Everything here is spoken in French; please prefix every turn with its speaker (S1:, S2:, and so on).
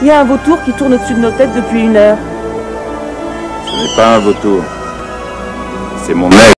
S1: Il y a un vautour qui tourne au-dessus de nos têtes depuis une heure.
S2: Ce n'est pas un vautour. C'est mon aigle.